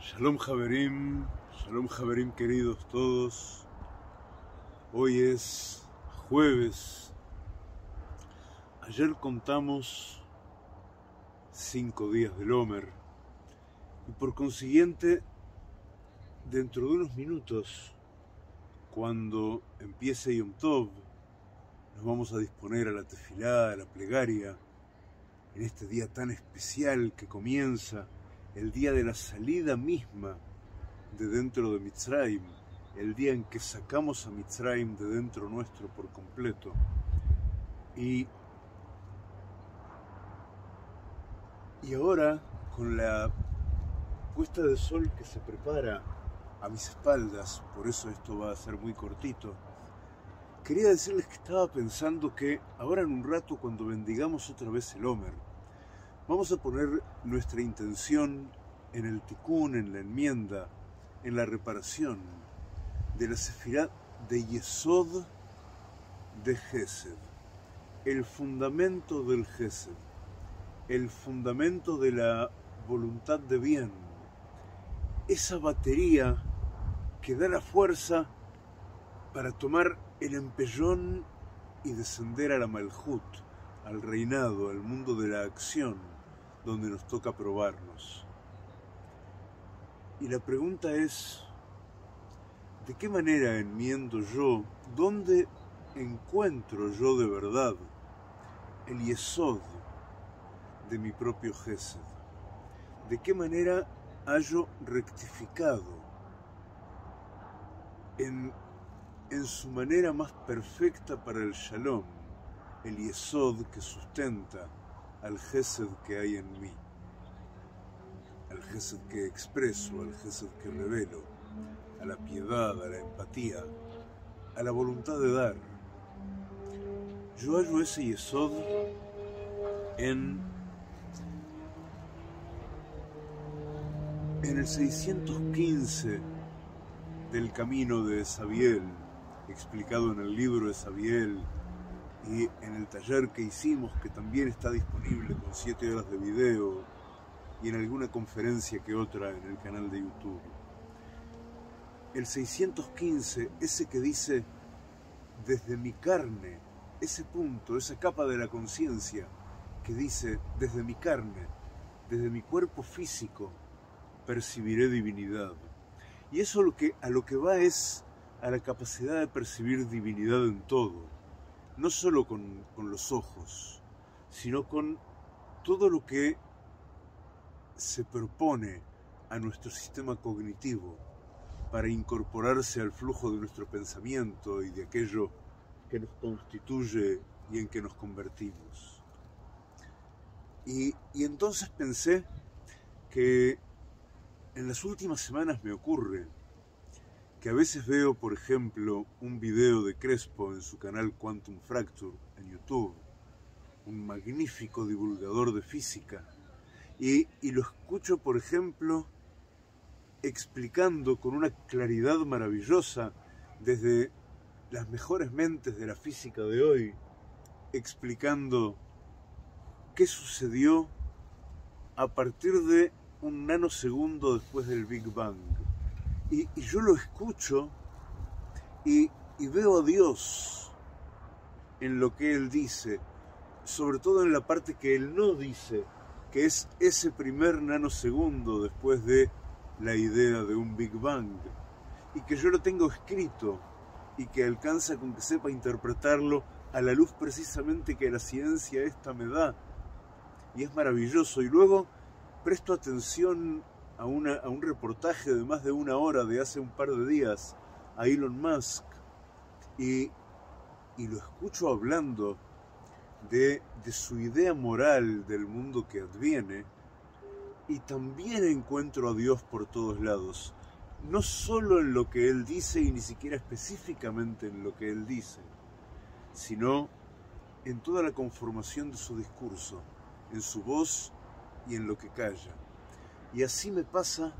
Shalom Javerim, Shalom Javerim queridos todos. Hoy es jueves. Ayer contamos cinco días del Homer y por consiguiente, dentro de unos minutos, cuando empiece Yom Tov, nos vamos a disponer a la tefilá, a la plegaria, en este día tan especial que comienza el día de la salida misma de dentro de Mitzrayim, el día en que sacamos a Mitzrayim de dentro nuestro por completo. Y, y ahora, con la puesta de sol que se prepara a mis espaldas, por eso esto va a ser muy cortito, quería decirles que estaba pensando que ahora en un rato, cuando bendigamos otra vez el Homer, Vamos a poner nuestra intención en el tikkun, en la enmienda, en la reparación de la sefirá de Yesod de Gesed, el fundamento del Gesed, el fundamento de la voluntad de bien, esa batería que da la fuerza para tomar el empellón y descender a la Malhut, al reinado, al mundo de la acción donde nos toca probarnos. Y la pregunta es, ¿de qué manera enmiendo yo? ¿Dónde encuentro yo de verdad el yesod de mi propio Gesed? ¿De qué manera hallo rectificado en, en su manera más perfecta para el shalom, el yesod que sustenta al Gesed que hay en mí, al Gesed que expreso, al Gesed que revelo, a la piedad, a la empatía, a la voluntad de dar. Yo hallo ese Yesod en, en el 615 del camino de Sabiel, explicado en el libro de Sabiel, y en el taller que hicimos, que también está disponible con 7 horas de video, y en alguna conferencia que otra en el canal de YouTube. El 615, ese que dice, desde mi carne, ese punto, esa capa de la conciencia, que dice, desde mi carne, desde mi cuerpo físico, percibiré divinidad. Y eso lo que, a lo que va es a la capacidad de percibir divinidad en todo no solo con, los ojos, sino con todo lo que se propone a nuestro sistema cognitivo para incorporarse al flujo de nuestro pensamiento y de aquello que nos constituye y en que nos convertimos. Y, y, entonces pensé que en las últimas semanas me ocurre que a veces veo, por ejemplo, un video de Crespo en su canal Quantum Fracture en YouTube, un magnífico divulgador de física, y, y lo escucho, por ejemplo, explicando con una claridad maravillosa desde las mejores mentes de la física de hoy, explicando qué sucedió a partir de un nanosegundo después del Big Bang y, yo lo escucho y, veo a Dios en lo que Él dice, sobre todo en la parte que Él no dice, que es ese primer nanosegundo después de la idea de un Big Bang, y que yo lo tengo escrito y que alcanza con que sepa interpretarlo a la luz precisamente que la ciencia esta me da. Y es maravilloso. Y luego presto atención a, un reportaje de más de una hora de hace un par de días a Elon Musk y, lo escucho hablando de, de su idea moral del mundo que adviene y también encuentro a Dios por todos lados, no solo en lo que Él dice y ni siquiera específicamente en lo que Él dice, sino en toda la conformación de su discurso, en su voz y en lo que calla. Y así me pasa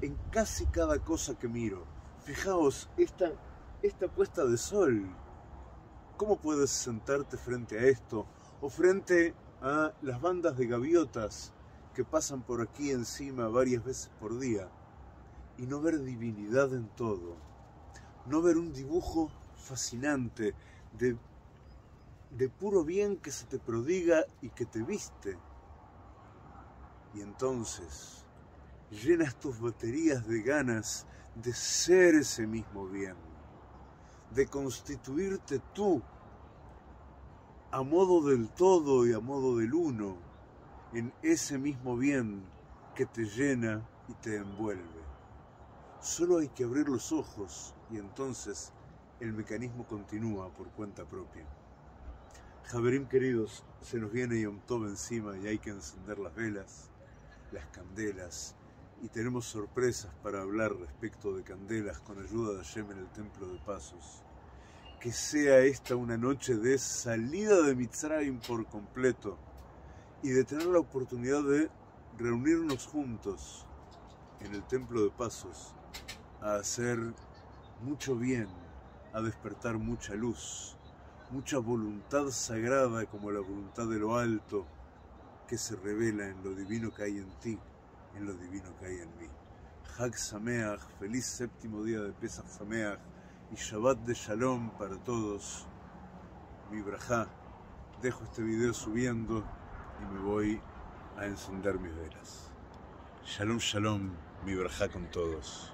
en casi cada cosa que miro. Fijaos, esta, esta puesta de sol, ¿cómo puedes sentarte frente a esto? O frente a las bandas de gaviotas que pasan por aquí encima varias veces por día. y no ver divinidad en todo, no ver un dibujo fascinante de, de puro bien que se te prodiga y que te viste. Y entonces llenas tus baterías de ganas de ser ese mismo bien, de constituirte tú a modo del todo y a modo del uno, en ese mismo bien que te llena y te envuelve. Solo hay que abrir los ojos y entonces el mecanismo continúa por cuenta propia. Javerim queridos, se nos viene Yom Tov encima y hay que encender las velas, las candelas, y tenemos sorpresas para hablar respecto de candelas con ayuda de Hashem en el Templo de Pasos. Que sea esta una noche de salida de Mitzrayim por completo y de tener la oportunidad de reunirnos juntos en el Templo de Pasos a hacer mucho bien, a despertar mucha luz, mucha voluntad sagrada como la voluntad de lo alto que se revela en lo divino que hay en ti, en lo divino que hay en mí. Hag Sameach, feliz séptimo día de Pesach Sameach y Shabbat de Shalom para todos. Mi brajá, dejo este video subiendo y me voy a encender mis velas. Shalom, shalom, mi brajá con todos.